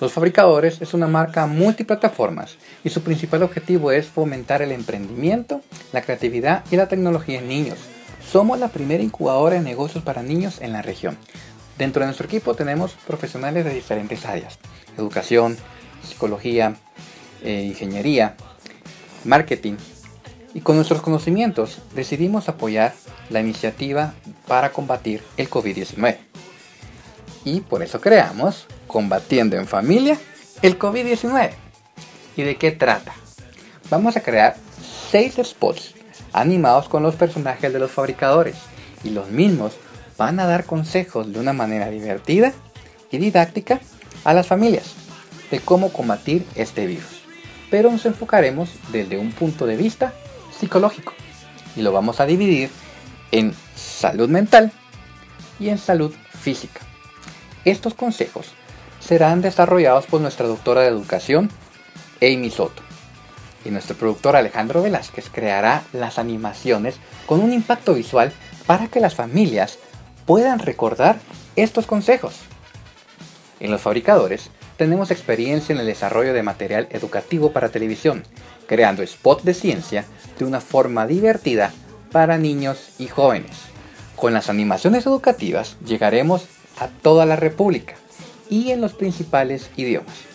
Los Fabricadores es una marca multiplataformas y su principal objetivo es fomentar el emprendimiento, la creatividad y la tecnología en niños. Somos la primera incubadora de negocios para niños en la región. Dentro de nuestro equipo tenemos profesionales de diferentes áreas, educación, psicología, eh, ingeniería, marketing. Y con nuestros conocimientos decidimos apoyar la iniciativa para combatir el COVID-19. Y por eso creamos Combatiendo en Familia el COVID-19. ¿Y de qué trata? Vamos a crear 6 spots animados con los personajes de los fabricadores y los mismos van a dar consejos de una manera divertida y didáctica a las familias de cómo combatir este virus. Pero nos enfocaremos desde un punto de vista psicológico y lo vamos a dividir en salud mental y en salud física. Estos consejos serán desarrollados por nuestra doctora de educación, Amy Soto. Y nuestro productor Alejandro Velázquez creará las animaciones con un impacto visual para que las familias puedan recordar estos consejos. En los fabricadores tenemos experiencia en el desarrollo de material educativo para televisión, creando spots de ciencia de una forma divertida para niños y jóvenes. Con las animaciones educativas llegaremos a toda la República y en los principales idiomas.